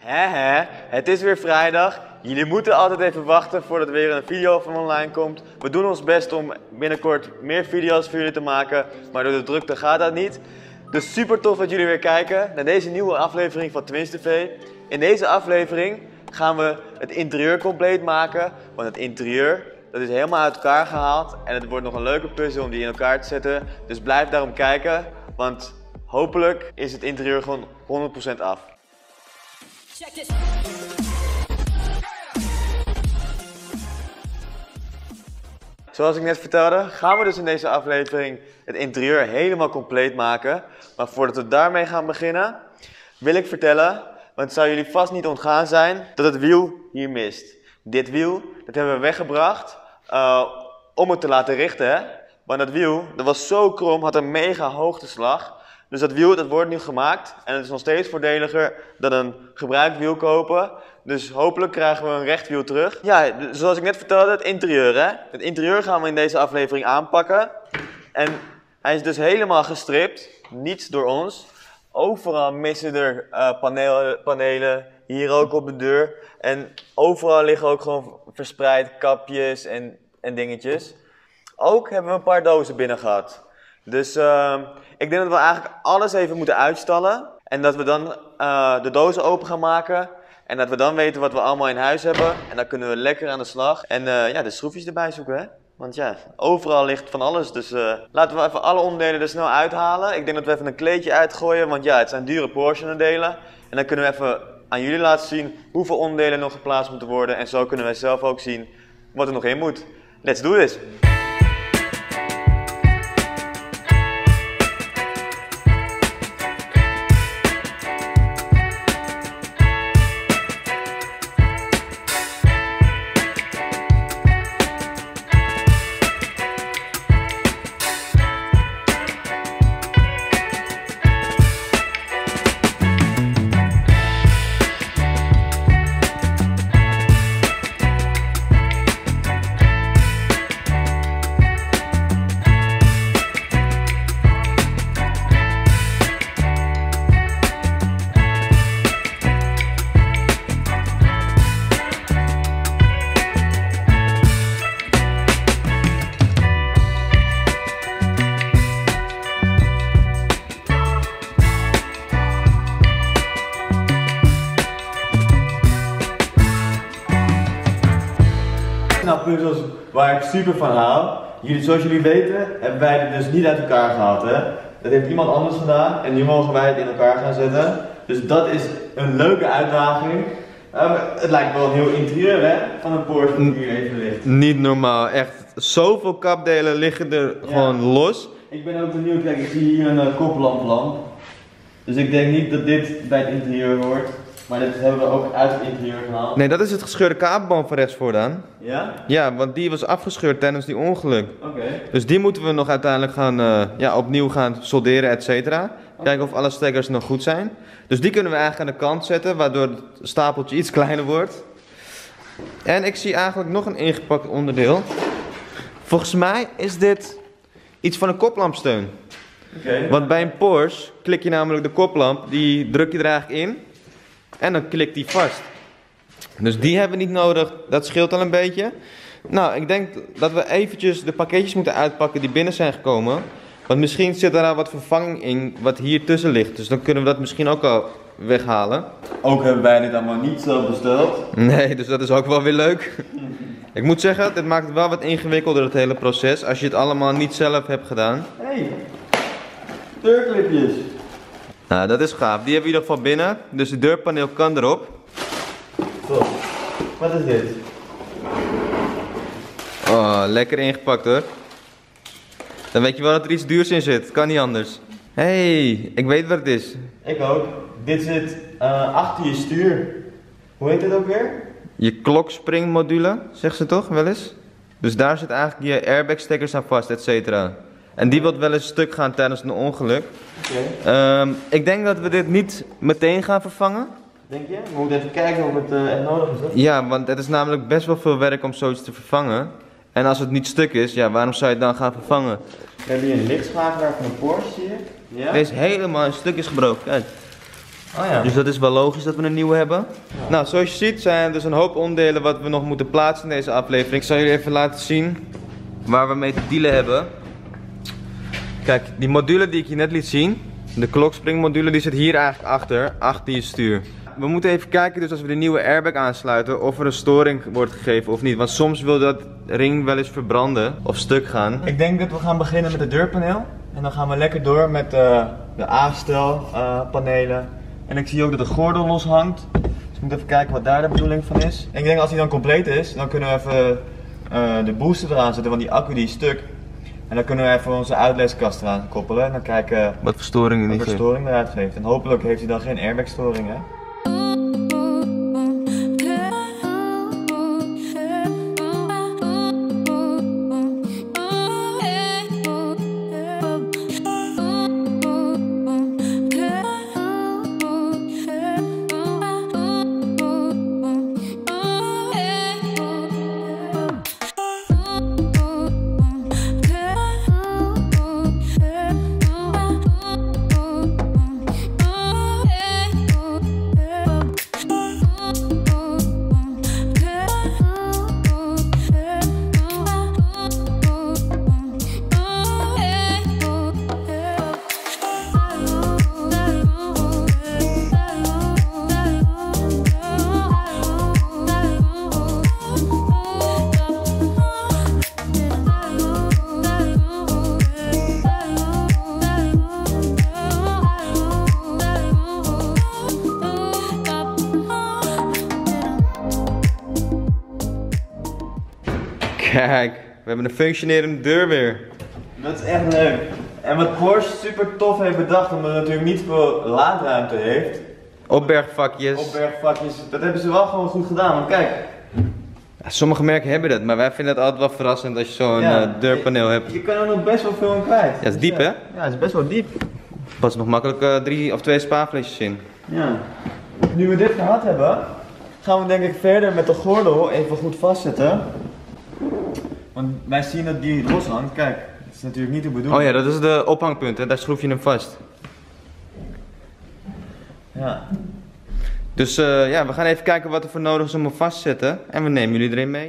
Hè hè, het is weer vrijdag. Jullie moeten altijd even wachten voordat er weer een video van online komt. We doen ons best om binnenkort meer video's voor jullie te maken, maar door de drukte gaat dat niet. Dus super tof dat jullie weer kijken naar deze nieuwe aflevering van Twins TV. In deze aflevering gaan we het interieur compleet maken, want het interieur dat is helemaal uit elkaar gehaald en het wordt nog een leuke puzzel om die in elkaar te zetten. Dus blijf daarom kijken, want hopelijk is het interieur gewoon 100% af. Zoals ik net vertelde, gaan we dus in deze aflevering het interieur helemaal compleet maken. Maar voordat we daarmee gaan beginnen, wil ik vertellen, want het zou jullie vast niet ontgaan zijn, dat het wiel hier mist. Dit wiel, dat hebben we weggebracht eh, om het te laten richten. Hè? Want dat wiel, dat was zo krom, had een mega hoogteslag. Dus dat wiel, dat wordt nu gemaakt en het is nog steeds voordeliger dan een gebruikt wiel kopen. Dus hopelijk krijgen we een recht wiel terug. Ja, zoals ik net vertelde, het interieur hè. Het interieur gaan we in deze aflevering aanpakken. En hij is dus helemaal gestript, niets door ons. Overal missen er eh, panelen, panelen, hier ook op de deur. En overal liggen ook gewoon verspreid kapjes en, en dingetjes. Ook hebben we een paar dozen binnen gehad. Dus ehm, ik denk dat we eigenlijk alles even moeten uitstallen. En dat we dan eh, de dozen open gaan maken. En dat we dan weten wat we allemaal in huis hebben. En dan kunnen we lekker aan de slag. En eh, ja, de schroefjes erbij zoeken, hè. Want ja, overal ligt van alles. Dus eh, laten we even alle onderdelen er snel uithalen. Ik denk dat we even een kleedje uitgooien. Want ja, het zijn dure Porsche onderdelen. En dan kunnen we even aan jullie laten zien hoeveel onderdelen nog geplaatst moeten worden. En zo kunnen wij zelf ook zien wat er nog in moet. Let's do this! Super hou. Jullie, zoals jullie weten, hebben wij het dus niet uit elkaar gehaald. Hè? Dat heeft iemand anders gedaan en nu mogen wij het in elkaar gaan zetten. Dus dat is een leuke uitdaging. Eh, maar het lijkt wel een heel interieur hè, van een Porsche dat hier even ligt. Niet normaal, echt. Zoveel kapdelen liggen er gewoon los. Ik ben ook benieuwd, kijk, ik zie hier een uh. Dus ik denk niet dat dit bij het interieur hoort. Maar dit hebben we ook uit het interieur gehaald. Nee, dat is het gescheurde kabelband van rechts vooraan. Ja? Ja, want die was afgescheurd tijdens die ongeluk. Oké. Dus die moeten we nog uiteindelijk gaan, eh, ja, opnieuw gaan solderen, et cetera. Kijken of alle stekkers nog goed zijn. Dus die kunnen we eigenlijk aan de kant zetten, waardoor het stapeltje iets kleiner wordt. En ik zie eigenlijk nog een ingepakt onderdeel. Volgens mij is dit iets van een koplampsteun. Oké. Want bij een Porsche klik je namelijk de koplamp, die druk je er eigenlijk in. En dan klikt die vast. Dus die hebben we niet nodig, dat scheelt al een beetje. Nou, ik denk dat we eventjes de pakketjes moeten uitpakken die binnen zijn gekomen. Want misschien zit er al wat vervanging in wat hier tussen ligt. Dus dan kunnen we dat misschien ook al weghalen. Ook hebben wij dit allemaal niet zo besteld. Nee, dus dat is ook wel weer leuk. Ik moet zeggen, dit maakt het wel wat ingewikkelder het hele proces. Als je het allemaal niet zelf hebt gedaan. Hey, deurklipjes. Nou, dat is gaaf. Die hebben we in ieder geval binnen. Dus de deurpaneel kan erop. Top. Wat is dit? Oh, lekker ingepakt hoor. Dan weet je wel dat er iets duurs in zit. Kan niet anders. hey, ik weet wat het is. Ik ook. Dit zit eh, achter je stuur. Hoe heet dit ook weer? Je klokspringmodule, zegt ze toch wel eens? Dus daar zit eigenlijk je airbag stekkers aan vast, et cetera. En die wilt wel eens stuk gaan tijdens een ongeluk. Oké. Ehm, ik denk dat we dit niet meteen gaan vervangen. Denk je? We moeten even kijken of het echt nodig is. Ja, want het is namelijk best wel veel werk om zoiets te vervangen. En als het niet stuk is, ja, waarom zou je het dan gaan vervangen? We hebben hier een lichtschakelaar van een Porsche. Ja? Deze helemaal in stukjes gebroken, kijk. Oh ja. Dus dat is wel logisch dat we een nieuwe hebben. Nou, zoals je ziet zijn er dus een hoop onderdelen wat we nog moeten plaatsen in deze aflevering. Ik zal jullie even laten zien waar we mee te dealen hebben. Kijk, die module die ik je net liet zien, de klokspringmodule, die zit hier eigenlijk achter, achter je stuur. We moeten even kijken dus als we de nieuwe airbag aansluiten of er een storing wordt gegeven of niet. Want soms wil dat ring wel eens verbranden of stuk gaan. Ik denk dat we gaan beginnen met het deurpaneel. En dan gaan we lekker door met eh, de A-stel eh, panelen. En ik zie ook dat de gordel los hangt. Dus ik moet even kijken wat daar de bedoeling van is. En ik denk als die dan compleet is, dan kunnen we even eh, de booster eraan zetten, want die accu die stuk. En dan kunnen we even onze uitleeskast eraan koppelen. En dan kijken Wat voor storingen wat niet voor storing eruit geeft. En hopelijk heeft hij dan geen airbag storing hè. Kijk, we hebben een functionerende deur weer. Dat is echt leuk. En wat Porsche super tof heeft bedacht, omdat het natuurlijk niet veel laadruimte heeft. Opbergvakjes. Opbergvakjes, dat hebben ze wel gewoon goed gedaan. Want kijk, Ja, sommige merken hebben dat, maar wij vinden het altijd wel verrassend als je zo'n Ja, eh, deurpaneel hebt. je kan er nog best wel veel in kwijt. Ja, het is diep, hè? Ja, het is best wel diep. Pas nog makkelijk eh, drie of twee spaarflesjes in. Ja. Nu we dit gehad hebben, gaan we denk ik verder met de gordel even goed vastzetten. Want wij zien dat die los hangt. Kijk, dat is natuurlijk niet de bedoeling. Oh ja, dat is de ophangpunt, hè? daar schroef je hem vast. Ja. Dus eh, ja, we gaan even kijken wat er voor nodig is om hem vast te zetten. En we nemen jullie erin mee.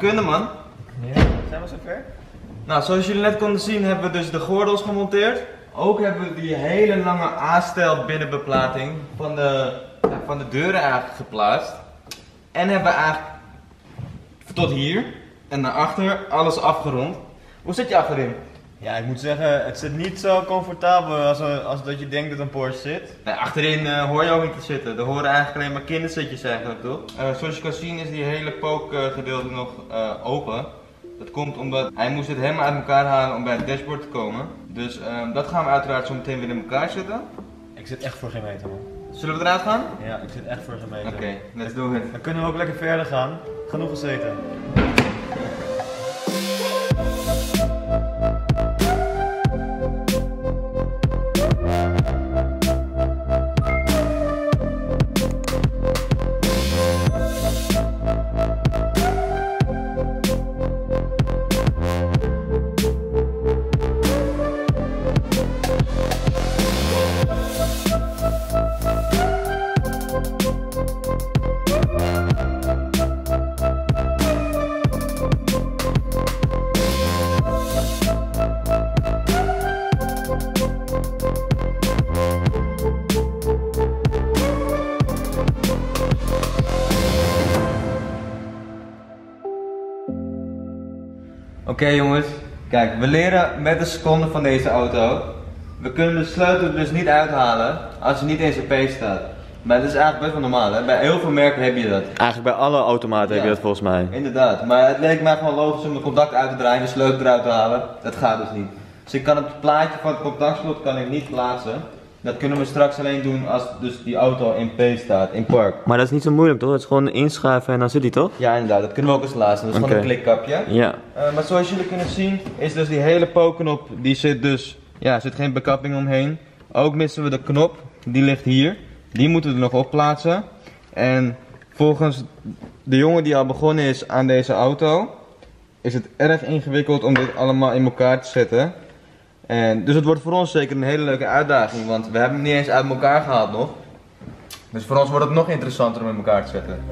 Kunnen man. ja. Zijn we zover? Nou, zoals jullie net konden zien hebben we dus de gordels gemonteerd. Ook hebben we die hele lange A-stijl binnenbeplating van de, van de deuren eigenlijk geplaatst. En hebben we eigenlijk tot hier en naar achter alles afgerond. Hoe zit je achterin? Ja, ik moet zeggen, het zit niet zo comfortabel als, als dat je denkt dat een Porsche zit. Nee, achterin eh, hoor je ook niet te zitten. Er horen eigenlijk alleen maar kinderzitjes eigenlijk, toch? Eh, zoals je kan zien is die hele pookgedeelte nog eh, open. Dat komt omdat hij moest het helemaal uit elkaar halen om bij het dashboard te komen. Dus ehm, dat gaan we uiteraard zo meteen weer in elkaar zetten. Ik zit echt voor geen meter man. Zullen we eruit gaan? Ja, ik zit echt voor geen meter. Oké, let's do it. Dan kunnen we ook lekker verder gaan. Genoeg gezeten. Oké jongens, kijk, we leren met de seconde van deze auto. We kunnen de sleutel dus niet uithalen als hij niet in zijn P staat. Maar dat is eigenlijk best wel normaal, hè? Bij heel veel merken heb je dat. Eigenlijk bij alle automaten heb je dat volgens mij. Inderdaad, maar het leek mij gewoon logisch om de contact uit te draaien en de sleutel eruit te halen. Dat gaat dus niet. Dus ik kan het plaatje van het contactslot kan ik niet plaatsen. Dat kunnen we straks alleen doen als dus die auto in P staat, in park. Maar dat is niet zo moeilijk toch? Het is gewoon inschuiven en dan zit hij toch? Ja, inderdaad, dat kunnen we ook als laatste. Dat is gewoon een klikkapje. Ja. Eh, maar zoals jullie kunnen zien, is dus die hele pooknop, die zit dus, ja, zit geen bekapping omheen. Ook missen we de knop, die ligt hier. Die moeten we er nog op plaatsen. En volgens de jongen die al begonnen is aan deze auto, is het erg ingewikkeld om dit allemaal in elkaar te zetten. En, dus het wordt voor ons zeker een hele leuke uitdaging, want we hebben hem niet eens uit elkaar gehaald nog. Dus voor ons wordt het nog interessanter om in elkaar te zetten.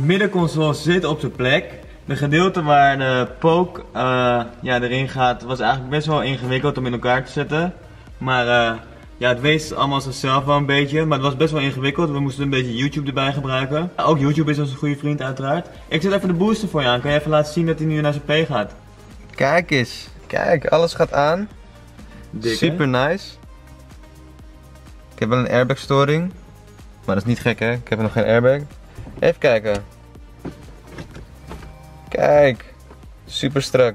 De middenconsole zit op zijn plek. De gedeelte waar de pook eh, ja, erin gaat was eigenlijk best wel ingewikkeld om in elkaar te zetten. Maar eh, ja, het wees allemaal zichzelf wel een beetje. Maar het was best wel ingewikkeld. We moesten een beetje YouTube erbij gebruiken. Ook YouTube is onze goede vriend uiteraard. Ik zet even de booster voor je aan. Kan je even laten zien dat hij nu naar zijn P gaat? Kijk eens. Kijk, alles gaat aan. Dik, hè? Super nice. Ik heb wel een airbag storing. Maar dat is niet gek hè, ik heb nog geen airbag. Even kijken. Kijk. Super strak.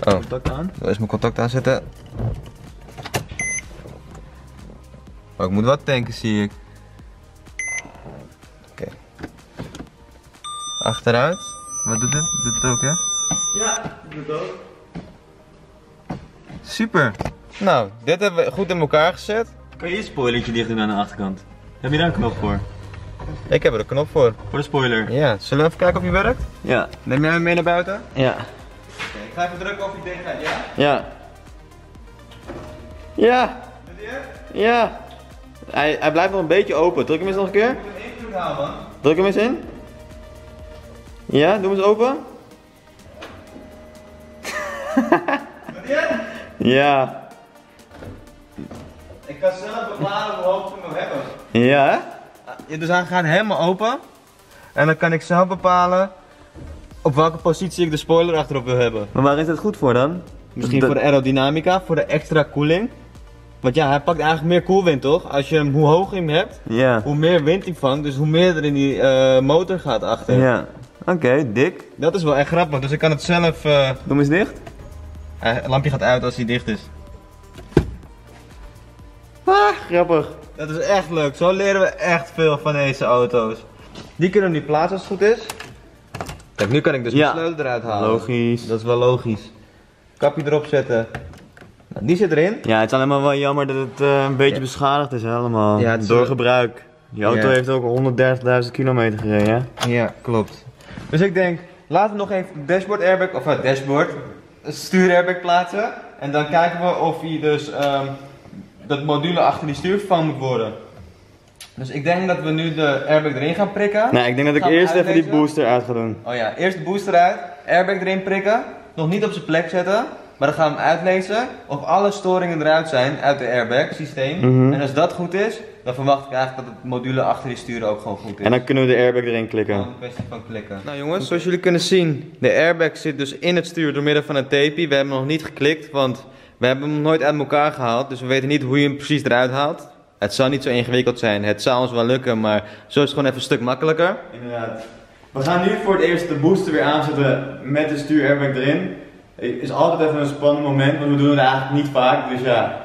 Oh, Contact aan. wil eens mijn contact aanzetten. Oh, ik moet wat tanken zie ik. Oké. Achteruit. Wat doet het? Doet het ook hè? Ja, doe het ook. Super. Nou, dit hebben we goed in elkaar gezet. Kan je je spoilertje dicht doen aan de achterkant? Heb je daar een knop voor? Ik heb er een knop voor. Voor de spoiler. Ja, zullen we even kijken of die werkt? Ja. Neem jij hem mee naar buiten? Ja. ik ga even drukken of hij dicht gaat, ja? Ja. Ja. Ja. Hij, hij blijft nog een beetje open. Druk hem eens nog een keer. Ik moet hem invloed houden, man. Druk hem eens in. Ja, doe hem eens open. Ja. Ik kan zelf bepalen hoe hoog ik hem wil hebben. Ja, hè? Ja, dus hij gaat helemaal open. En dan kan ik zelf bepalen op welke positie ik de spoiler achterop wil hebben. Maar waar is dat goed voor dan? Misschien Dat- voor de aerodynamica, voor de extra koeling. Want ja, hij pakt eigenlijk meer koelwind toch? Als je hem, hoe hoger je hem hebt, hoe meer wind hij vangt, dus hoe meer er in die eh, motor gaat achter. Ja. Oké, dik. Dat is wel echt grappig, dus ik kan het zelf... eh, Doe hem eens dicht. eh, het lampje gaat uit als hij dicht is. Ah, grappig. Dat is echt leuk, zo leren we echt veel van deze auto's. Die kunnen we nu plaatsen als het goed is. Kijk, nu kan ik dus Ja. de sleutel eruit halen. Logisch. Dat is wel logisch. Kapje erop zetten. Nou, die zit erin. Ja, het is alleen maar wel jammer dat het eh, een beetje Ja. beschadigd is hè, allemaal. Ja, is Door wel- gebruik. Die auto Ja. heeft ook 130.000 kilometer gereden. hè? Ja, klopt. Dus ik denk, laten we nog even dashboard airbag, of het dashboard, stuur airbag plaatsen. En dan kijken we of hij dus, ehm, dat module achter die stuur vervangen moet worden. Dus ik denk dat we nu de airbag erin gaan prikken. Nee, ik denk dat ik eerst even die booster uit ga doen. Oh ja, eerst de booster uit, airbag erin prikken, nog niet op zijn plek zetten. Maar dan gaan we hem uitlezen of alle storingen eruit zijn uit de airbag systeem. Mhm. En als dat goed is, dan verwacht ik eigenlijk dat het module achter die stuur ook gewoon goed is. En dan kunnen we de airbag erin klikken. Gewoon een kwestie van klikken. Nou jongens, zoals jullie kunnen zien, de airbag zit dus in het stuur door middel van een tapie. We hebben hem nog niet geklikt, want we hebben hem nooit uit elkaar gehaald. Dus we weten niet hoe je hem precies eruit haalt. Het zou niet zo ingewikkeld zijn. Het zou ons wel lukken, maar zo is het gewoon even een stuk makkelijker. Inderdaad. We gaan nu voor het eerst de booster weer aanzetten met de stuur airbag erin. Het is altijd even een spannend moment, want we doen het eigenlijk niet vaak. Dus ja,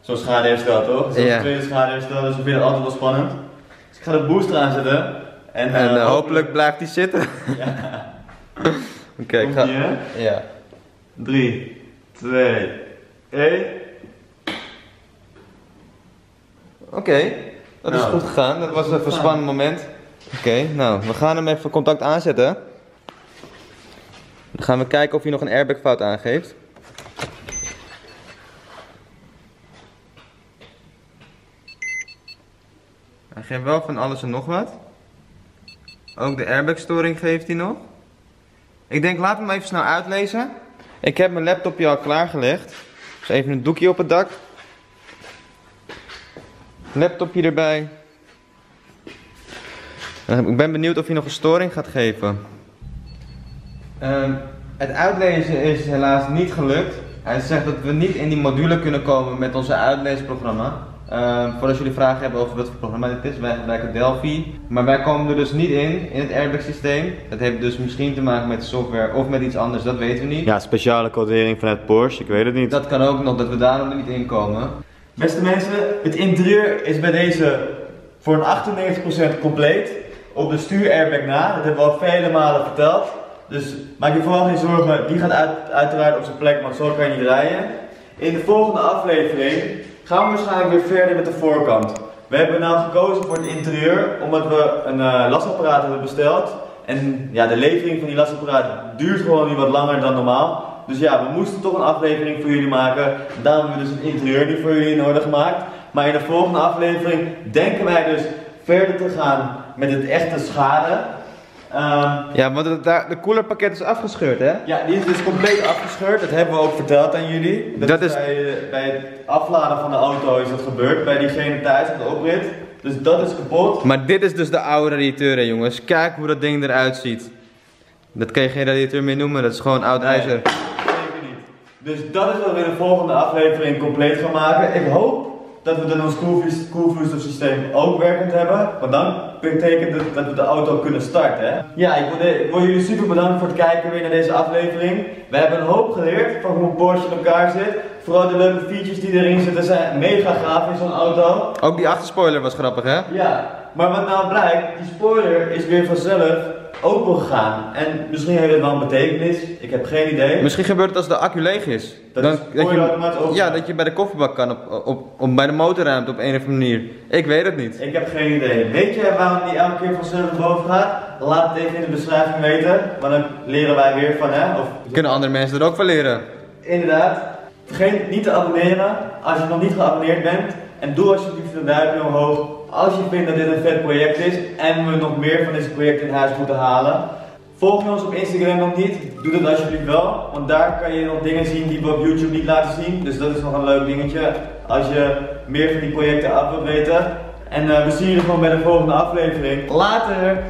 zo'n schadeherstel toch? Zo'n Ja. tweede schadeherstel, dus we vinden het altijd wel spannend. Dus ik ga de booster aanzetten. En, En eh, eh, hopelijk blijft hij zitten. Oké, ik ga... Ja. 3, 2, 1. Oké, dat is Nou, goed gegaan. Dat was even een spannend moment. Oké, nou, we gaan hem even contact aanzetten. Dan gaan we kijken of hij nog een airbag fout aangeeft. Hij geeft wel van alles en nog wat. Ook de airbag storing geeft hij nog. Ik denk, laat hem even snel uitlezen. Ik heb mijn laptopje al klaargelegd. Dus even een doekje op het dak. Laptopje erbij. Eh, Ik ben benieuwd of hij nog een storing gaat geven. Ehm, het uitlezen is helaas niet gelukt. Hij zegt dat we niet in die module kunnen komen met onze uitleesprogramma. Ehm, voor als jullie vragen hebben over wat voor programma dit is, wij gebruiken Delphi. Maar wij komen er dus niet in, in het airbag systeem. Dat heeft dus misschien te maken met de software of met iets anders, dat weten we niet. Ja, speciale codering vanuit Porsche, ik weet het niet. Dat kan ook nog, dat we daarom er niet in komen. Beste mensen, het interieur is bij deze voor een 98% compleet. Op de stuur-airbag na, dat hebben we al vele malen verteld. Dus maak je vooral geen zorgen, die gaat uit, uiteraard op zijn plek, want zo kan je niet rijden. In de volgende aflevering gaan we waarschijnlijk weer verder met de voorkant. We hebben nou gekozen voor het interieur, omdat we een eh, lasapparaat hebben besteld. En ja, de levering van die lasapparaat duurt gewoon niet wat langer dan normaal. Dus ja, we moesten toch een aflevering voor jullie maken. Daarom hebben we dus het interieur nu voor jullie in orde gemaakt. Maar in de volgende aflevering denken wij dus verder te gaan met het echte schade. Ehm, Ja, want het, daar- de coolerpakket is afgescheurd, hè? ja, die is dus compleet afgescheurd. Dat hebben we ook verteld aan jullie. Dat is- Bij, eh, bij het afladen van de auto is dat gebeurd. Bij diegene thuis op de oprit. Dus dat is kapot. Maar dit is dus de oude radiateur, hè, jongens. Kijk hoe dat ding eruit ziet. Dat kan je geen radiateur meer noemen, dat is gewoon oud Nee, ijzer. Zeker niet. Dus dat is wat we in de volgende aflevering compleet gaan maken. Ik hoop dat we dan ons koelvloeistofsysteem ook werkend hebben. Want dan betekent het dat we de auto kunnen starten. Hè? Ja, ik wil, de- ik wil jullie super bedanken voor het kijken weer naar deze aflevering. We hebben een hoop geleerd van hoe een Porsche in elkaar zit. Vooral de leuke features die erin zitten zijn mega gaaf in zo'n auto. Ook die achterspoiler was grappig, hè? Ja, maar wat nou blijkt, die spoiler is weer vanzelf open gegaan. En misschien heeft het wel een betekenis, ik heb geen idee. Misschien gebeurt het als de accu leeg is. Dat is spoiler automatisch open ja, dat je bij de koffiebak kan, op, op, op, bij de motorruimte op een of andere manier. Ik weet het niet. Ik heb geen idee. Weet je waarom die elke keer vanzelf naar boven gaat? Laat het even in de beschrijving weten, want dan leren wij weer van hè. Of, Kunnen andere mensen er ook van leren? Inderdaad. Vergeet niet te abonneren als je nog niet geabonneerd bent. En doe alsjeblieft een duimpje omhoog als je vindt dat dit een vet project is en we nog meer van deze projecten in huis moeten halen. Volg ons op Instagram nog niet? Doe dat alsjeblieft wel, want daar kan je nog dingen zien die we op YouTube niet laten zien. Dus dat is nog een leuk dingetje als je meer van die projecten af wilt weten. En eh, we zien jullie gewoon bij de volgende aflevering. Later!